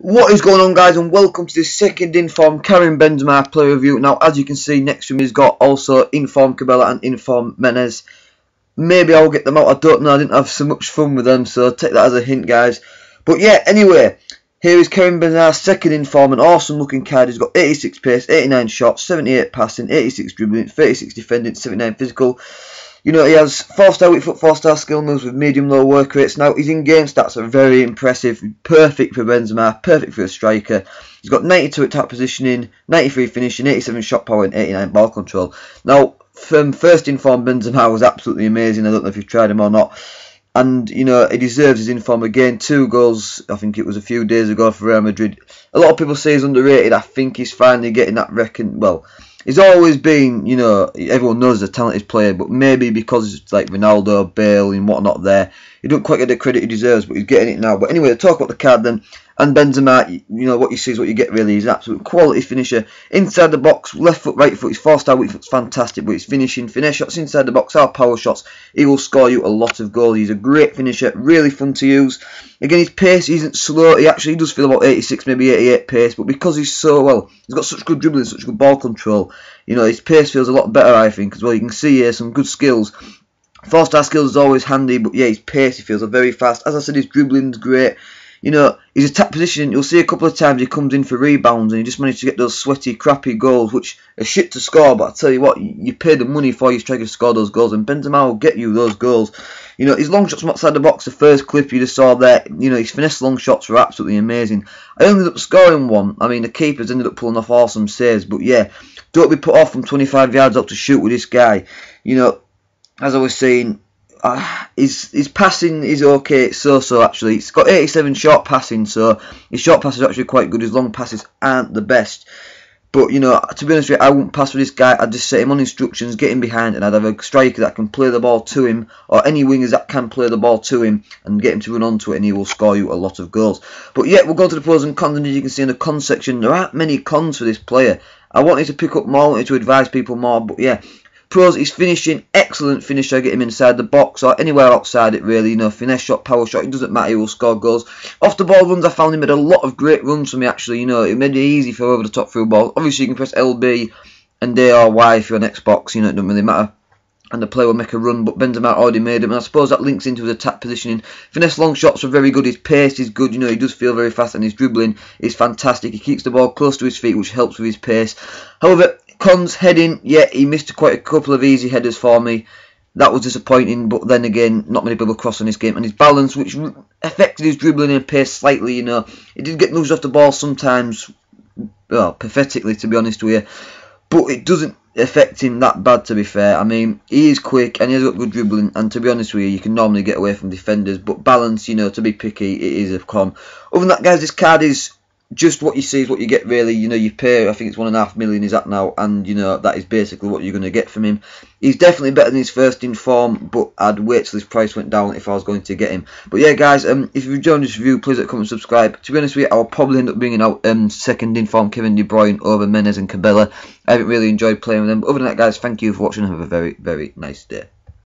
What is going on guys and welcome to the second inform Karim Benzema player review. Now as you can see next to me he's got also inform Cabella and inform Menez. Maybe I'll get them out, I don't know, I didn't have so much fun with them so take that as a hint guys. But yeah, anyway, here is Karim Benzema second inform, an awesome looking card. He's got 86 pace, 89 shots, 78 passing, 86 dribbling, 36 defending, 79 physical. You know, he has 4-star weak foot, 4-star skill moves with medium-low work rates. Now, his in-game stats are very impressive. Perfect for Benzema, perfect for a striker. He's got 92 attack positioning, 93 finishing, 87 shot power and 89 ball control. Now, from first inform, Benzema was absolutely amazing. I don't know if you've tried him or not. And, you know, he deserves his inform again. Two goals, I think it was a few days ago for Real Madrid. A lot of people say he's underrated. I think he's finally getting that reckon. Well, he's always been, you know, everyone knows he's a talented player, but maybe because it's like Ronaldo, Bale, and whatnot there, he don't quite get the credit he deserves, but he's getting it now. But anyway, to talk about the card then. And Benzema, you know, what you see is what you get really. He's an absolute quality finisher. Inside the box, left foot, right foot, his four star weak foot's fantastic, but he's finishing. Finesse shots inside the box are power shots. He will score you a lot of goals. He's a great finisher, really fun to use. Again, his pace isn't slow. He actually does feel about 86, maybe 88 pace, but because he's so well, he's got such good dribbling, such good ball control. You know, his pace feels a lot better, I think, as well. You can see here some good skills. Four star skills is always handy, but yeah, his pace, he feels very fast. As I said, his dribbling's great you know, his attack position, you'll see a couple of times he comes in for rebounds and he just managed to get those sweaty, crappy goals, which are shit to score, but I tell you what, you pay the money for your striker to score those goals, and Benzema will get you those goals. You know, his long shots from outside the box, the first clip you just saw there, you know, his finesse long shots were absolutely amazing. I ended up scoring one. I mean, the keepers ended up pulling off awesome saves, but yeah, don't be put off from 25 yards up to shoot with this guy. You know, as I was saying, Ah, his his passing is okay, so so actually. He's got 87 short passing, so his short passes are actually quite good. His long passes aren't the best. But you know, to be honest with you, I wouldn't pass for this guy. I'd just set him on instructions, get him behind, and I'd have a striker that can play the ball to him, or any wingers that can play the ball to him and get him to run onto it, and he will score you a lot of goals. But yeah, we'll go to the pros and cons, and as you can see in the cons section, there aren't many cons for this player. I wanted to pick up more, I wanted to advise people more, but yeah, Pros, he's finishing, excellent finisher, get him inside the box or anywhere outside it really, you know, finesse shot, power shot, it doesn't matter, he will score goals. Off the ball runs, I found he made a lot of great runs for me actually, you know, it made it easy for over the top through ball. Obviously you can press LB and A or Y if you're on Xbox, you know, it doesn't really matter and the player will make a run, but Benzema already made him, and I suppose that links into his attack positioning. Finesse long shots are very good, his pace is good, you know, he does feel very fast, and his dribbling is fantastic. He keeps the ball close to his feet, which helps with his pace. However, Cons heading, yeah, he missed quite a couple of easy headers for me. That was disappointing, but then again, not many people cross on his game. And his balance, which affected his dribbling and pace slightly, you know. He did get nudged off the ball sometimes, well, pathetically, to be honest with you. But it doesn't affect him that bad, to be fair. I mean, he is quick and he has got good dribbling. And to be honest with you, you can normally get away from defenders. But balance, you know, to be picky, it is a con. Other than that, guys, this card is just what you see is what you get really. You know you pay I think it's one and a half million is that now and you know that is basically what you're going to get from him. He's definitely better than his first in form but I'd wait till his price went down if I was going to get him. But yeah guys um if you've enjoyed this review please like comment and subscribe. To be honest with you I'll probably end up bringing out um second in form Kevin De Bruyne over Menez and Cabella. I haven't really enjoyed playing with them. But other than that guys thank you for watching. Have a very very nice day